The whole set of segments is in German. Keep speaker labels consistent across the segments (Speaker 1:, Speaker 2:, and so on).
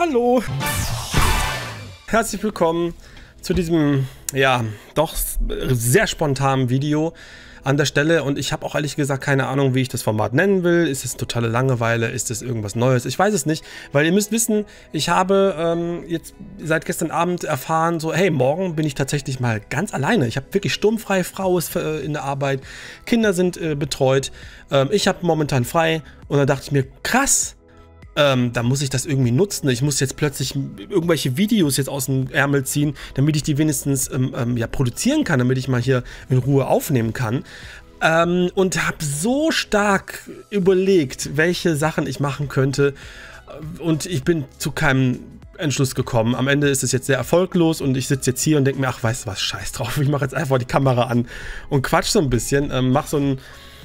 Speaker 1: Hallo. Herzlich willkommen zu diesem, ja, doch sehr spontanen Video an der Stelle und ich habe auch ehrlich gesagt keine Ahnung, wie ich das Format nennen will. Ist es totale Langeweile? Ist es irgendwas Neues? Ich weiß es nicht, weil ihr müsst wissen, ich habe ähm, jetzt seit gestern Abend erfahren, so hey, morgen bin ich tatsächlich mal ganz alleine. Ich habe wirklich sturmfrei, Frau ist äh, in der Arbeit, Kinder sind äh, betreut, ähm, ich habe momentan frei und da dachte ich mir, krass, ähm, da muss ich das irgendwie nutzen. Ich muss jetzt plötzlich irgendwelche Videos jetzt aus dem Ärmel ziehen, damit ich die wenigstens ähm, ähm, ja, produzieren kann, damit ich mal hier in Ruhe aufnehmen kann. Ähm, und habe so stark überlegt, welche Sachen ich machen könnte. Und ich bin zu keinem Entschluss gekommen. Am Ende ist es jetzt sehr erfolglos und ich sitze jetzt hier und denke mir, ach, weißt du was, scheiß drauf. Ich mache jetzt einfach die Kamera an und quatsch so ein bisschen. Ähm, mach so ein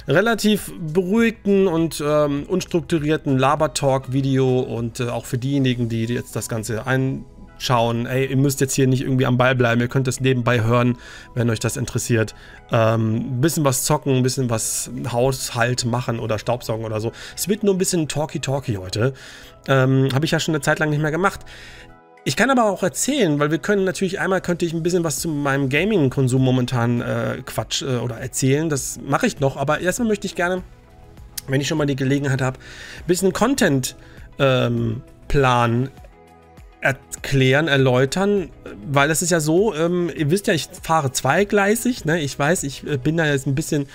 Speaker 1: relativ beruhigten und ähm, unstrukturierten Laber-Talk-Video und äh, auch für diejenigen, die jetzt das Ganze einschauen, ey, ihr müsst jetzt hier nicht irgendwie am Ball bleiben, ihr könnt es nebenbei hören, wenn euch das interessiert. Ähm, ein bisschen was zocken, ein bisschen was Haushalt machen oder Staubsaugen oder so. Es wird nur ein bisschen Talky-Talky heute. Ähm, Habe ich ja schon eine Zeit lang nicht mehr gemacht. Ich kann aber auch erzählen, weil wir können natürlich einmal könnte ich ein bisschen was zu meinem Gaming-Konsum momentan äh, Quatsch äh, oder erzählen. Das mache ich noch, aber erstmal möchte ich gerne, wenn ich schon mal die Gelegenheit habe, ein bisschen Content-Plan ähm, erklären, erläutern, weil es ist ja so, ähm, ihr wisst ja, ich fahre zweigleisig, ne? Ich weiß, ich äh, bin da jetzt ein bisschen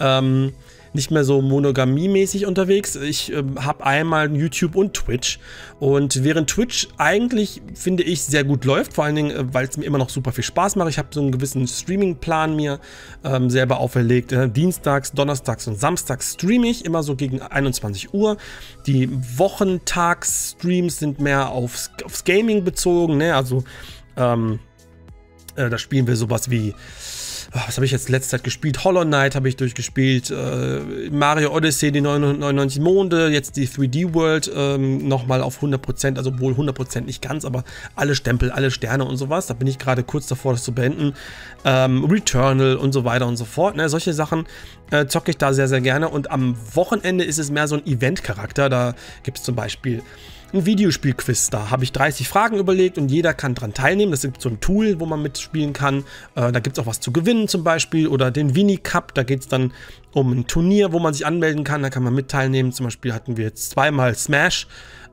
Speaker 1: ähm, nicht mehr so monogamiemäßig unterwegs. Ich äh, habe einmal YouTube und Twitch. Und während Twitch eigentlich, finde ich, sehr gut läuft, vor allen Dingen, äh, weil es mir immer noch super viel Spaß macht. Ich habe so einen gewissen Streaming-Plan mir ähm, selber auferlegt. Äh, Dienstags, Donnerstags und Samstags streame ich immer so gegen 21 Uhr. Die Wochentags-Streams sind mehr aufs, aufs Gaming bezogen. Ne? Also ähm, äh, da spielen wir sowas wie was habe ich jetzt letzte Zeit gespielt? Hollow Knight habe ich durchgespielt, äh, Mario Odyssey, die 99 Monde, jetzt die 3D World ähm, nochmal auf 100%, also wohl 100% nicht ganz, aber alle Stempel, alle Sterne und sowas. Da bin ich gerade kurz davor, das zu beenden. Ähm, Returnal und so weiter und so fort. Ne? Solche Sachen äh, zocke ich da sehr, sehr gerne. Und am Wochenende ist es mehr so ein Event-Charakter. Da gibt es zum Beispiel Videospielquiz. Da habe ich 30 Fragen überlegt und jeder kann dran teilnehmen. Das ist so ein Tool, wo man mitspielen kann. Äh, da gibt es auch was zu gewinnen zum Beispiel oder den Winnie Cup. Da geht es dann um ein Turnier, wo man sich anmelden kann. Da kann man mit teilnehmen. Zum Beispiel hatten wir jetzt zweimal Smash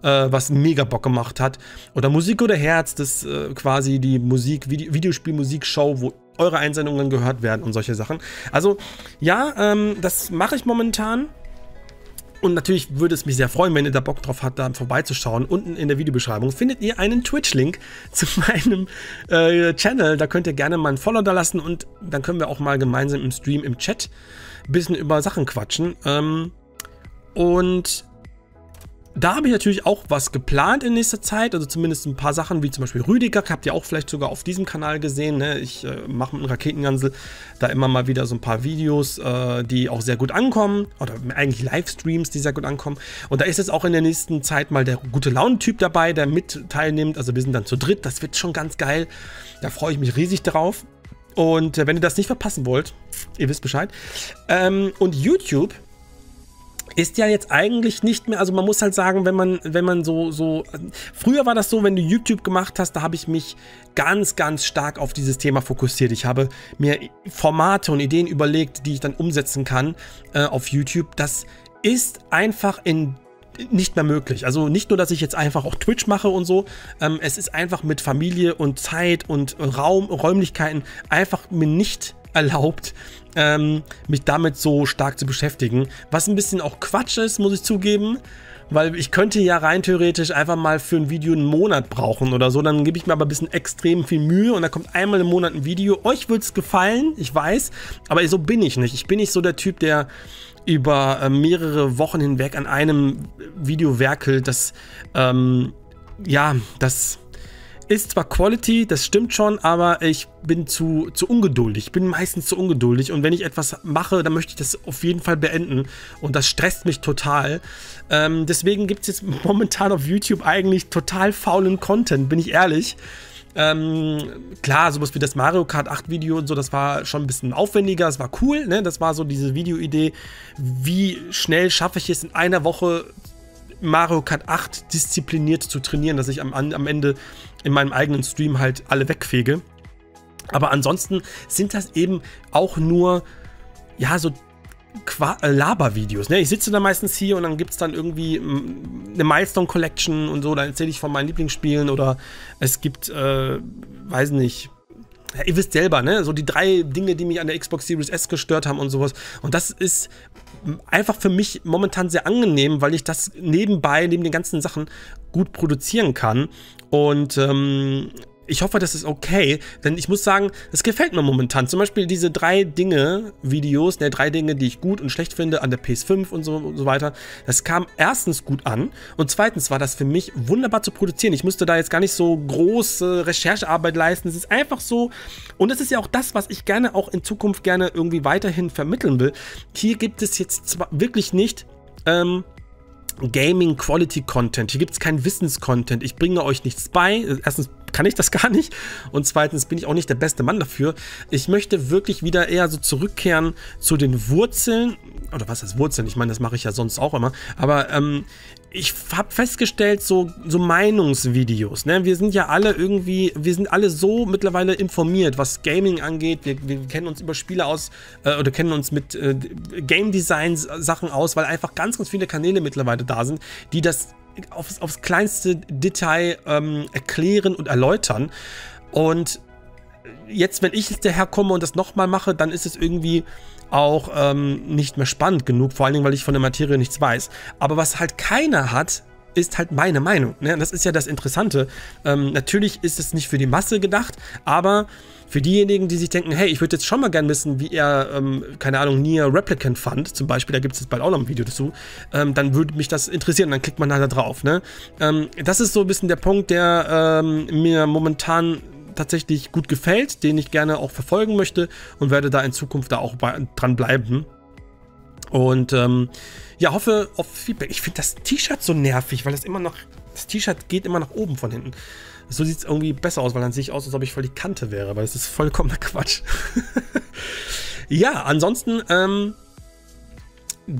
Speaker 1: äh, was mega Bock gemacht hat. Oder Musik oder Herz, das äh, quasi die Musik, Vide Videospiel-Musikshow, wo eure Einsendungen gehört werden und solche Sachen. Also ja, ähm, das mache ich momentan. Und natürlich würde es mich sehr freuen, wenn ihr da Bock drauf habt, da vorbeizuschauen. Unten in der Videobeschreibung findet ihr einen Twitch-Link zu meinem äh, Channel. Da könnt ihr gerne mal ein Follow da lassen und dann können wir auch mal gemeinsam im Stream, im Chat ein bisschen über Sachen quatschen. Ähm, und da habe ich natürlich auch was geplant in nächster Zeit, also zumindest ein paar Sachen, wie zum Beispiel Rüdiger, habt ihr auch vielleicht sogar auf diesem Kanal gesehen. Ne? Ich äh, mache mit einem Raketengansel da immer mal wieder so ein paar Videos, äh, die auch sehr gut ankommen, oder eigentlich Livestreams, die sehr gut ankommen. Und da ist jetzt auch in der nächsten Zeit mal der gute Laune-Typ dabei, der mit teilnimmt. Also wir sind dann zu dritt, das wird schon ganz geil. Da freue ich mich riesig drauf. Und äh, wenn ihr das nicht verpassen wollt, ihr wisst Bescheid. Ähm, und YouTube ist ja jetzt eigentlich nicht mehr, also man muss halt sagen, wenn man, wenn man so, so, früher war das so, wenn du YouTube gemacht hast, da habe ich mich ganz, ganz stark auf dieses Thema fokussiert. Ich habe mir Formate und Ideen überlegt, die ich dann umsetzen kann äh, auf YouTube. Das ist einfach in nicht mehr möglich. Also nicht nur, dass ich jetzt einfach auch Twitch mache und so, ähm, es ist einfach mit Familie und Zeit und Raum, Räumlichkeiten einfach mir nicht erlaubt, ähm, mich damit so stark zu beschäftigen. Was ein bisschen auch Quatsch ist, muss ich zugeben. Weil ich könnte ja rein theoretisch einfach mal für ein Video einen Monat brauchen oder so. Dann gebe ich mir aber ein bisschen extrem viel Mühe und da kommt einmal im Monat ein Video. Euch wird es gefallen, ich weiß, aber so bin ich nicht. Ich bin nicht so der Typ, der über äh, mehrere Wochen hinweg an einem Video werkelt. Das, ähm, ja, das ist zwar Quality, das stimmt schon, aber ich bin zu, zu ungeduldig. Ich bin meistens zu ungeduldig und wenn ich etwas mache, dann möchte ich das auf jeden Fall beenden und das stresst mich total. Ähm, deswegen gibt es jetzt momentan auf YouTube eigentlich total faulen Content, bin ich ehrlich. Ähm, klar, sowas wie das Mario Kart 8 Video und so, das war schon ein bisschen aufwendiger, das war cool, ne? Das war so diese Videoidee, wie schnell schaffe ich es in einer Woche Mario Kart 8 diszipliniert zu trainieren, dass ich am, am Ende in meinem eigenen Stream halt alle wegfege. Aber ansonsten sind das eben auch nur, ja, so Qua äh, Labervideos. Ne? Ich sitze da meistens hier und dann gibt es dann irgendwie mm, eine Milestone Collection und so, da erzähle ich von meinen Lieblingsspielen oder es gibt, äh, weiß nicht, ja, ihr wisst selber, ne? So die drei Dinge, die mich an der Xbox Series S gestört haben und sowas. Und das ist einfach für mich momentan sehr angenehm, weil ich das nebenbei, neben den ganzen Sachen gut produzieren kann. Und ähm, ich hoffe, das ist okay, denn ich muss sagen, es gefällt mir momentan. Zum Beispiel diese drei Dinge, Videos, ne, drei Dinge, die ich gut und schlecht finde an der PS5 und so, und so weiter. Das kam erstens gut an und zweitens war das für mich wunderbar zu produzieren. Ich musste da jetzt gar nicht so große Recherchearbeit leisten. Es ist einfach so und es ist ja auch das, was ich gerne auch in Zukunft gerne irgendwie weiterhin vermitteln will. Hier gibt es jetzt wirklich nicht ähm, Gaming Quality Content. Hier gibt es keinen Wissenscontent. Ich bringe euch nichts bei. Erstens kann ich das gar nicht. Und zweitens bin ich auch nicht der beste Mann dafür. Ich möchte wirklich wieder eher so zurückkehren zu den Wurzeln. Oder was heißt Wurzeln? Ich meine, das mache ich ja sonst auch immer. Aber ähm, ich habe festgestellt, so, so Meinungsvideos, ne? Wir sind ja alle irgendwie, wir sind alle so mittlerweile informiert, was Gaming angeht. Wir, wir kennen uns über Spiele aus äh, oder kennen uns mit äh, Game Design Sachen aus, weil einfach ganz, ganz viele Kanäle mittlerweile da sind, die das aufs, aufs kleinste Detail ähm, erklären und erläutern. Und jetzt, wenn ich jetzt daherkomme und das nochmal mache, dann ist es irgendwie auch ähm, nicht mehr spannend genug, vor allen Dingen, weil ich von der Materie nichts weiß. Aber was halt keiner hat, ist halt meine Meinung. Ne? Das ist ja das Interessante. Ähm, natürlich ist es nicht für die Masse gedacht, aber für diejenigen, die sich denken, hey, ich würde jetzt schon mal gern wissen, wie er, ähm, keine Ahnung, Nier Replicant fand, zum Beispiel, da gibt es jetzt bald auch noch ein Video dazu, ähm, dann würde mich das interessieren, dann klickt man da drauf. Ne? Ähm, das ist so ein bisschen der Punkt, der ähm, mir momentan tatsächlich gut gefällt, den ich gerne auch verfolgen möchte und werde da in Zukunft da auch bei, dran bleiben. Und ähm, ja, hoffe auf Feedback. Ich finde das T-Shirt so nervig, weil das immer noch, das T-Shirt geht immer nach oben von hinten. So sieht es irgendwie besser aus, weil dann sehe ich aus, als ob ich voll die Kante wäre, weil es ist vollkommener Quatsch. ja, ansonsten, ähm,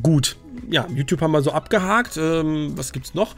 Speaker 1: gut. Ja, YouTube haben wir so abgehakt. Ähm, was gibt's noch?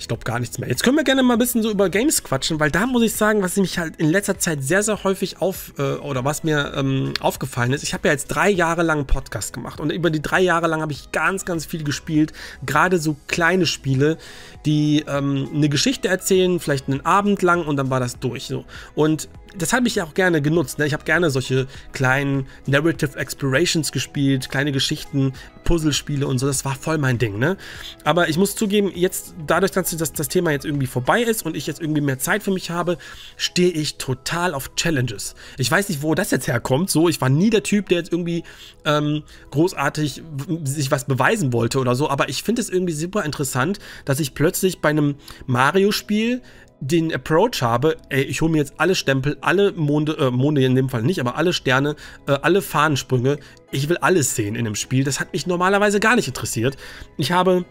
Speaker 1: Ich glaube gar nichts mehr. Jetzt können wir gerne mal ein bisschen so über Games quatschen, weil da muss ich sagen, was mich halt in letzter Zeit sehr, sehr häufig auf, äh, oder was mir ähm, aufgefallen ist, ich habe ja jetzt drei Jahre lang einen Podcast gemacht und über die drei Jahre lang habe ich ganz, ganz viel gespielt. Gerade so kleine Spiele, die ähm, eine Geschichte erzählen, vielleicht einen Abend lang und dann war das durch. So. Und das habe ich ja auch gerne genutzt. Ne? Ich habe gerne solche kleinen Narrative Explorations gespielt, kleine Geschichten, Puzzlespiele und so. Das war voll mein Ding. Ne? Aber ich muss zugeben, jetzt dadurch, dass das, Thema jetzt irgendwie vorbei ist und ich jetzt irgendwie mehr Zeit für mich habe, stehe ich total auf Challenges. Ich weiß nicht, wo das jetzt herkommt. So, ich war nie der Typ, der jetzt irgendwie ähm, großartig sich was beweisen wollte oder so. Aber ich finde es irgendwie super interessant, dass ich plötzlich bei einem Mario-Spiel den Approach habe, ey, ich hole mir jetzt alle Stempel, alle Monde, äh, Monde in dem Fall nicht, aber alle Sterne, äh, alle Fahnensprünge, ich will alles sehen in dem Spiel. Das hat mich normalerweise gar nicht interessiert. Ich habe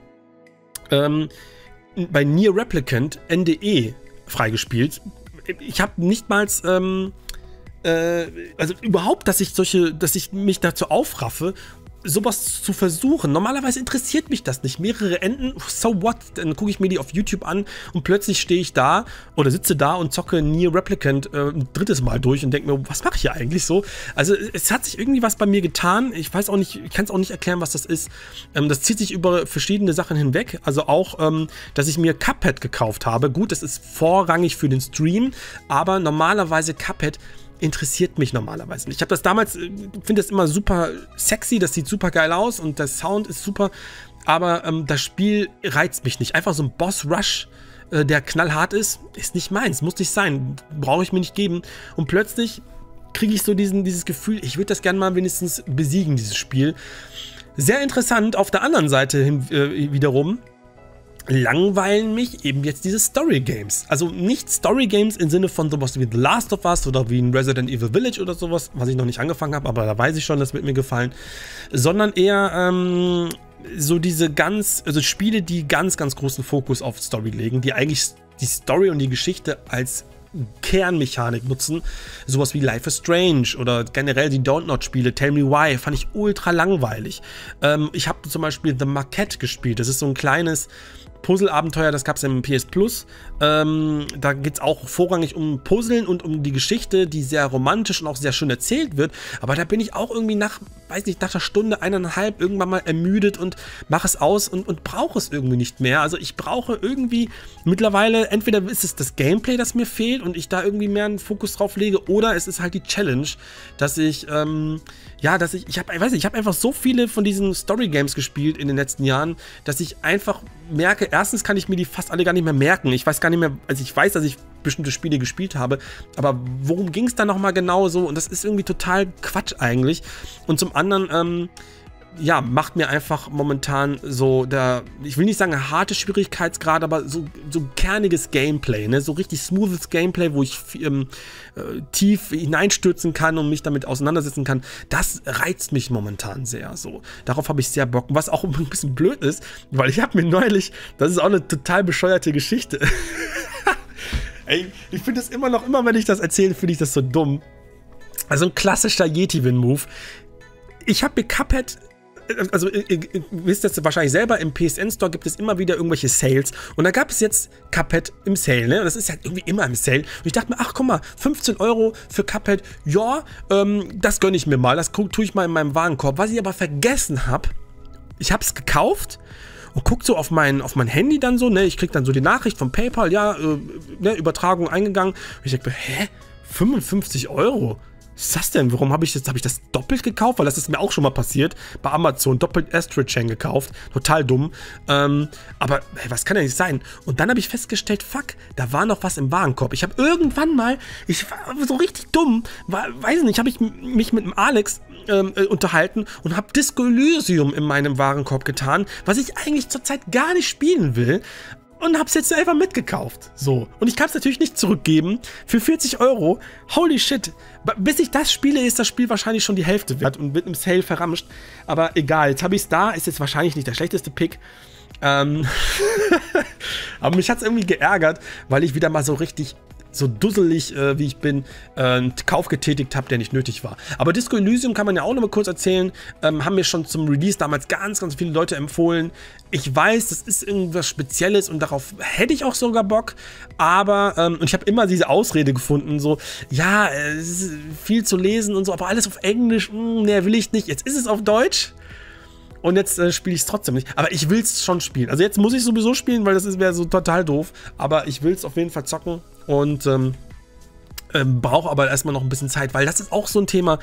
Speaker 1: ähm, bei Nier Replicant NDE freigespielt. Ich habe nicht mal ähm, äh, also überhaupt, dass ich solche, dass ich mich dazu aufraffe sowas zu versuchen. Normalerweise interessiert mich das nicht. Mehrere Enden, so what? Dann gucke ich mir die auf YouTube an und plötzlich stehe ich da oder sitze da und zocke Nier Replicant äh, ein drittes Mal durch und denke mir, was mache ich hier eigentlich so? Also es hat sich irgendwie was bei mir getan. Ich weiß auch nicht, ich kann es auch nicht erklären, was das ist. Ähm, das zieht sich über verschiedene Sachen hinweg. Also auch, ähm, dass ich mir Cuphead gekauft habe. Gut, das ist vorrangig für den Stream, aber normalerweise Cuphead interessiert mich normalerweise nicht. Ich habe das damals, äh, finde das immer super sexy, das sieht super geil aus und der Sound ist super, aber ähm, das Spiel reizt mich nicht. Einfach so ein Boss-Rush, äh, der knallhart ist, ist nicht meins, muss nicht sein, brauche ich mir nicht geben. Und plötzlich kriege ich so diesen, dieses Gefühl, ich würde das gerne mal wenigstens besiegen, dieses Spiel. Sehr interessant, auf der anderen Seite hin, äh, wiederum, langweilen mich eben jetzt diese Story Games. Also nicht Story Games im Sinne von sowas wie The Last of Us oder wie ein Resident Evil Village oder sowas, was ich noch nicht angefangen habe, aber da weiß ich schon, das wird mir gefallen, sondern eher ähm, so diese ganz, also Spiele, die ganz, ganz großen Fokus auf Story legen, die eigentlich die Story und die Geschichte als Kernmechanik nutzen. Sowas wie Life is Strange oder generell die Don't Not Spiele, Tell Me Why, fand ich ultra langweilig. Ähm, ich habe zum Beispiel The Maquette gespielt. Das ist so ein kleines Puzzle-Abenteuer, das gab es im PS Plus. Ähm, da geht es auch vorrangig um Puzzeln und um die Geschichte, die sehr romantisch und auch sehr schön erzählt wird. Aber da bin ich auch irgendwie nach, weiß nicht, nach einer Stunde, eineinhalb irgendwann mal ermüdet und mache es aus und, und brauche es irgendwie nicht mehr. Also ich brauche irgendwie mittlerweile, entweder ist es das Gameplay, das mir fehlt und ich da irgendwie mehr einen Fokus drauf lege, oder es ist halt die Challenge, dass ich, ähm, ja, dass ich, ich habe, weiß nicht, ich habe einfach so viele von diesen Story-Games gespielt in den letzten Jahren, dass ich einfach merke, erstens kann ich mir die fast alle gar nicht mehr merken. Ich weiß gar nicht mehr, also ich weiß, dass ich bestimmte Spiele gespielt habe, aber worum ging es da nochmal genau so? Und das ist irgendwie total Quatsch eigentlich. Und zum anderen, ähm, ja, macht mir einfach momentan so der, ich will nicht sagen harte Schwierigkeitsgrad, aber so, so kerniges Gameplay, ne? so richtig smoothes Gameplay, wo ich ähm, äh, tief hineinstürzen kann und mich damit auseinandersetzen kann, das reizt mich momentan sehr so. Darauf habe ich sehr Bock, was auch ein bisschen blöd ist, weil ich habe mir neulich, das ist auch eine total bescheuerte Geschichte. Ey, ich finde es immer noch, immer wenn ich das erzähle, finde ich das so dumm. Also ein klassischer Yeti-Win-Move. Ich habe mir Cuphead also ihr, ihr wisst das wahrscheinlich selber, im PSN-Store gibt es immer wieder irgendwelche Sales. Und da gab es jetzt Cuphead im Sale, ne? Und das ist halt irgendwie immer im Sale. Und ich dachte mir, ach guck mal, 15 Euro für Cuphead, ja, ähm, das gönne ich mir mal. Das tue ich mal in meinem Warenkorb. Was ich aber vergessen habe, ich habe es gekauft und guck so auf mein, auf mein Handy dann so, ne? Ich krieg dann so die Nachricht von PayPal, ja, äh, ne, Übertragung eingegangen. Und ich denke, hä? 55 Euro? Was ist das denn? Warum habe ich das? Habe ich das doppelt gekauft? Weil das ist mir auch schon mal passiert. Bei Amazon doppelt Astro Chain gekauft. Total dumm. Ähm, aber hey, was kann ja nicht sein? Und dann habe ich festgestellt, fuck, da war noch was im Warenkorb. Ich habe irgendwann mal, ich war so richtig dumm, war, weiß nicht, habe ich mich mit dem Alex ähm, äh, unterhalten und habe Disco Elysium in meinem Warenkorb getan, was ich eigentlich zurzeit gar nicht spielen will und hab's jetzt einfach mitgekauft. So. Und ich kann es natürlich nicht zurückgeben. Für 40 Euro. Holy shit. Bis ich das spiele, ist das Spiel wahrscheinlich schon die Hälfte wert und mit einem Sale verramscht. Aber egal. Jetzt habe ich es da. Ist jetzt wahrscheinlich nicht der schlechteste Pick. Ähm Aber mich hat es irgendwie geärgert, weil ich wieder mal so richtig so dusselig, äh, wie ich bin, äh, einen Kauf getätigt habe, der nicht nötig war. Aber Disco Elysium kann man ja auch noch mal kurz erzählen. Ähm, haben mir schon zum Release damals ganz, ganz viele Leute empfohlen. Ich weiß, das ist irgendwas Spezielles und darauf hätte ich auch sogar Bock. Aber, ähm, und ich habe immer diese Ausrede gefunden, so, ja, es ist viel zu lesen und so, aber alles auf Englisch, mh, hm, nee, will ich nicht. Jetzt ist es auf Deutsch. Und jetzt äh, spiele ich es trotzdem nicht. Aber ich will es schon spielen. Also jetzt muss ich sowieso spielen, weil das wäre so total doof. Aber ich will es auf jeden Fall zocken und ähm, ähm, brauche aber erstmal noch ein bisschen Zeit, weil das ist auch so ein Thema,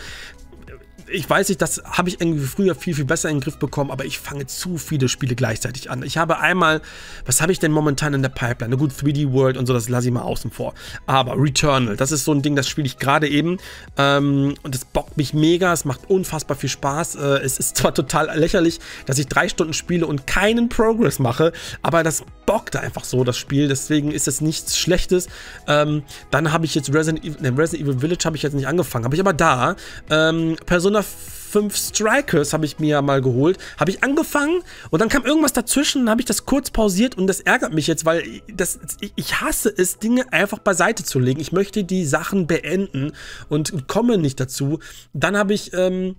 Speaker 1: ich weiß nicht, das habe ich irgendwie früher viel, viel besser in den Griff bekommen, aber ich fange zu viele Spiele gleichzeitig an. Ich habe einmal, was habe ich denn momentan in der Pipeline? Na gut, 3D World und so, das lasse ich mal außen vor. Aber Returnal, das ist so ein Ding, das spiele ich gerade eben ähm, und das bockt mich mega, es macht unfassbar viel Spaß. Äh, es ist zwar total lächerlich, dass ich drei Stunden spiele und keinen Progress mache, aber das bockt einfach so, das Spiel, deswegen ist es nichts Schlechtes. Ähm, dann habe ich jetzt Resident Evil, Resident Evil Village habe ich jetzt nicht angefangen, habe ich aber da ähm, Persona Persona 5 Strikers habe ich mir ja mal geholt. Habe ich angefangen und dann kam irgendwas dazwischen, habe ich das kurz pausiert und das ärgert mich jetzt, weil das, ich hasse es, Dinge einfach beiseite zu legen. Ich möchte die Sachen beenden und komme nicht dazu. Dann habe ich, ähm,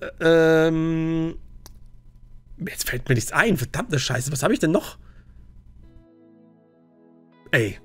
Speaker 1: äh, ähm, jetzt fällt mir nichts ein, verdammte Scheiße, was habe ich denn noch? Ey,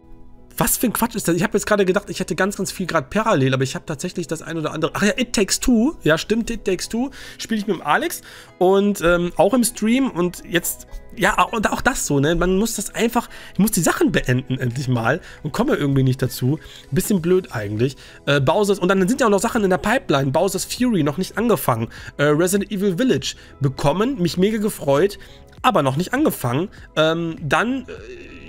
Speaker 1: was für ein Quatsch ist das? Ich habe jetzt gerade gedacht, ich hätte ganz, ganz viel gerade parallel, aber ich habe tatsächlich das ein oder andere. Ach ja, It Takes Two. Ja, stimmt, It Takes Two. Spiele ich mit dem Alex und ähm, auch im Stream und jetzt. Ja, und auch das so, ne? Man muss das einfach, ich muss die Sachen beenden endlich mal und komme irgendwie nicht dazu. Bisschen blöd eigentlich. Äh, Bowser's, und dann sind ja auch noch Sachen in der Pipeline. Bowser's Fury noch nicht angefangen. Äh, Resident Evil Village bekommen, mich mega gefreut, aber noch nicht angefangen. Ähm, dann. Äh,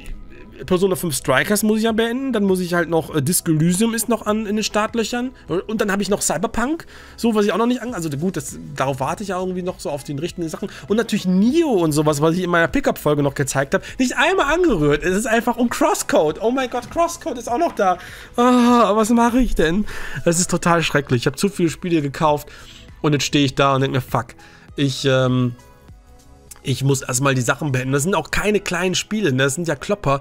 Speaker 1: Persona 5 Strikers muss ich ja beenden. Dann muss ich halt noch, äh, Disco Elysium ist noch an in den Startlöchern. Und dann habe ich noch Cyberpunk, so, was ich auch noch nicht an. Also gut, das, darauf warte ich ja irgendwie noch so auf die richtigen Sachen. Und natürlich Nio und sowas, was ich in meiner Pickup-Folge noch gezeigt habe. Nicht einmal angerührt. Es ist einfach. Und Crosscode. Oh mein Gott, Crosscode ist auch noch da. Oh, was mache ich denn? Es ist total schrecklich. Ich habe zu viele Spiele gekauft. Und jetzt stehe ich da und denke mir, fuck. Ich, ähm, ich muss erstmal die Sachen beenden. Das sind auch keine kleinen Spiele, ne? das sind ja Klopper.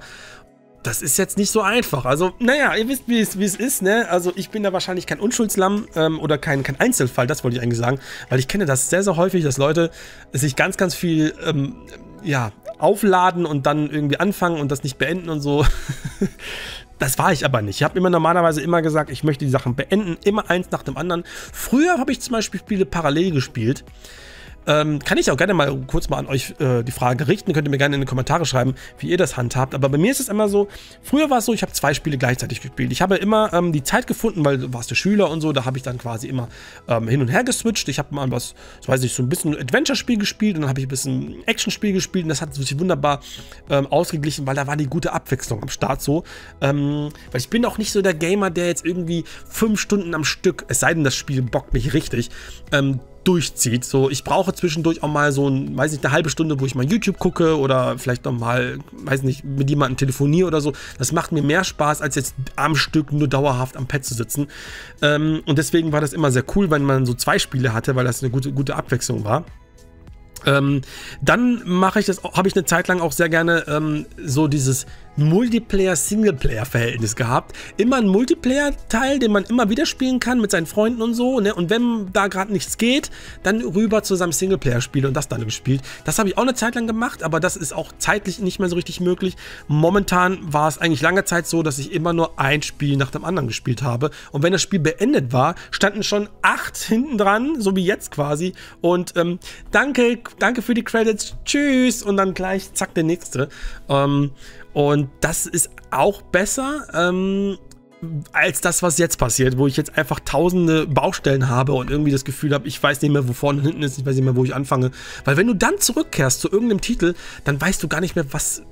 Speaker 1: das ist jetzt nicht so einfach. Also, naja, ihr wisst, wie es, ist, ne? Also, ich bin da wahrscheinlich kein Unschuldslamm ähm, oder kein, kein Einzelfall, das wollte ich eigentlich sagen, weil ich kenne das sehr, sehr häufig, dass Leute sich ganz, ganz viel, ähm, ja, aufladen und dann irgendwie anfangen und das nicht beenden und so. Das war ich aber nicht. Ich habe immer normalerweise immer gesagt, ich möchte die Sachen beenden, immer eins nach dem anderen. Früher habe ich zum Beispiel Spiele parallel gespielt. Ähm, kann ich auch gerne mal kurz mal an euch äh, die Frage richten. Könnt ihr mir gerne in die Kommentare schreiben, wie ihr das handhabt. Aber bei mir ist es immer so, früher war es so, ich habe zwei Spiele gleichzeitig gespielt. Ich habe immer ähm, die Zeit gefunden, weil du warst der Schüler und so, da habe ich dann quasi immer ähm, hin und her geswitcht. Ich habe mal was, so weiß ich, so ein bisschen Adventure-Spiel gespielt und dann habe ich ein bisschen Action-Spiel gespielt und das hat sich wunderbar ähm, ausgeglichen, weil da war die gute Abwechslung am Start so. Ähm, weil ich bin auch nicht so der Gamer, der jetzt irgendwie fünf Stunden am Stück, es sei denn, das Spiel bockt mich richtig, ähm, durchzieht. So, ich brauche zwischendurch auch mal so ein, weiß nicht, eine halbe Stunde, wo ich mal YouTube gucke oder vielleicht noch mal, weiß nicht, mit jemandem telefoniere oder so. Das macht mir mehr Spaß, als jetzt am Stück nur dauerhaft am Pad zu sitzen. Ähm, und deswegen war das immer sehr cool, wenn man so zwei Spiele hatte, weil das eine gute, gute Abwechslung war. Ähm, dann mache ich das, habe ich eine Zeit lang auch sehr gerne ähm, so dieses Multiplayer-Singleplayer-Verhältnis gehabt. Immer ein Multiplayer-Teil, den man immer wieder spielen kann mit seinen Freunden und so. Ne? Und wenn da gerade nichts geht, dann rüber zu seinem Singleplayer-Spiel und das dann gespielt. Das habe ich auch eine Zeit lang gemacht, aber das ist auch zeitlich nicht mehr so richtig möglich. Momentan war es eigentlich lange Zeit so, dass ich immer nur ein Spiel nach dem anderen gespielt habe. Und wenn das Spiel beendet war, standen schon acht hinten dran, so wie jetzt quasi. Und ähm, danke, danke für die Credits, tschüss. Und dann gleich zack der nächste. Ähm, und das ist auch besser ähm, als das, was jetzt passiert, wo ich jetzt einfach tausende Baustellen habe und irgendwie das Gefühl habe, ich weiß nicht mehr, wo vorne und hinten ist, ich weiß nicht mehr, wo ich anfange. Weil wenn du dann zurückkehrst zu irgendeinem Titel, dann weißt du gar nicht mehr, was,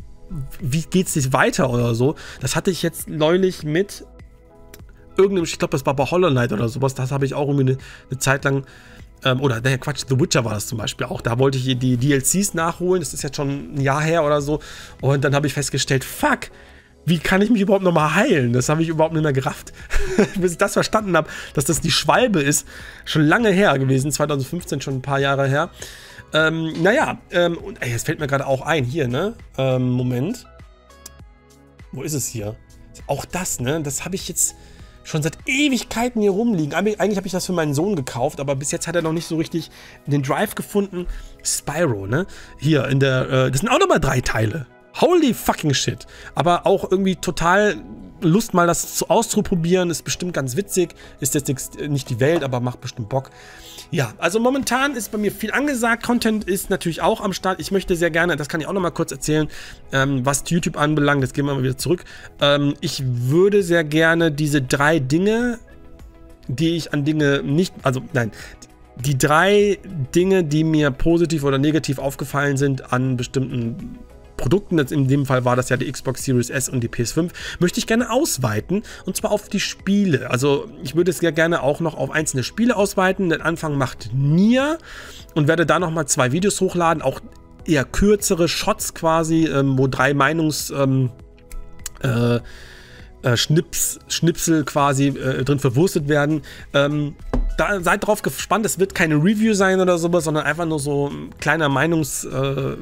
Speaker 1: wie geht's nicht weiter oder so. Das hatte ich jetzt neulich mit irgendeinem, ich glaube, das war bei Hollow Knight oder sowas, das habe ich auch irgendwie eine, eine Zeit lang ähm, oder, naja, Quatsch, The Witcher war das zum Beispiel auch. Da wollte ich die DLCs nachholen. Das ist jetzt schon ein Jahr her oder so. Und dann habe ich festgestellt, fuck, wie kann ich mich überhaupt nochmal heilen? Das habe ich überhaupt nicht mehr gerafft. Bis ich das verstanden habe, dass das die Schwalbe ist. Schon lange her gewesen, 2015, schon ein paar Jahre her. Ähm, naja, ähm, und ey, jetzt fällt mir gerade auch ein, hier, ne? Ähm, Moment. Wo ist es hier? Auch das, ne? Das habe ich jetzt schon seit Ewigkeiten hier rumliegen. Eigentlich habe ich das für meinen Sohn gekauft, aber bis jetzt hat er noch nicht so richtig den Drive gefunden. Spyro, ne? Hier in der, äh, das sind auch nochmal drei Teile. Holy fucking shit. Aber auch irgendwie total Lust mal das auszuprobieren. Ist bestimmt ganz witzig. Ist jetzt nicht die Welt, aber macht bestimmt Bock. Ja, also momentan ist bei mir viel angesagt. Content ist natürlich auch am Start. Ich möchte sehr gerne, das kann ich auch noch mal kurz erzählen, ähm, was YouTube anbelangt. Jetzt gehen wir mal wieder zurück. Ähm, ich würde sehr gerne diese drei Dinge, die ich an Dinge nicht, also nein, die drei Dinge, die mir positiv oder negativ aufgefallen sind an bestimmten Produkten, in dem Fall war das ja die Xbox Series S und die PS5, möchte ich gerne ausweiten und zwar auf die Spiele. Also ich würde es ja gerne auch noch auf einzelne Spiele ausweiten. Den Anfang macht Nier und werde da nochmal zwei Videos hochladen, auch eher kürzere Shots quasi, ähm, wo drei Meinungs... Ähm, äh, äh, Schnips, Schnipsel quasi äh, drin verwurstet werden. Ähm, da seid drauf gespannt, es wird keine Review sein oder sowas, sondern einfach nur so ein kleiner Meinungs, äh,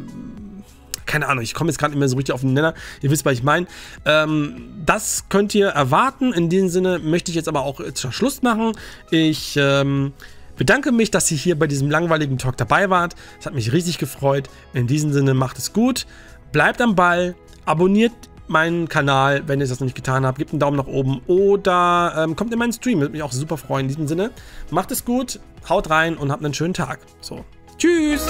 Speaker 1: keine Ahnung, ich komme jetzt gerade nicht mehr so richtig auf den Nenner. Ihr wisst, was ich meine. Ähm, das könnt ihr erwarten. In diesem Sinne möchte ich jetzt aber auch jetzt Schluss machen. Ich ähm, bedanke mich, dass ihr hier bei diesem langweiligen Talk dabei wart. Es hat mich riesig gefreut. In diesem Sinne macht es gut. Bleibt am Ball. Abonniert meinen Kanal, wenn ihr das noch nicht getan habt. Gebt einen Daumen nach oben oder ähm, kommt in meinen Stream. Würde mich auch super freuen. In diesem Sinne, macht es gut, haut rein und habt einen schönen Tag. So, tschüss!